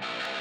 Bye.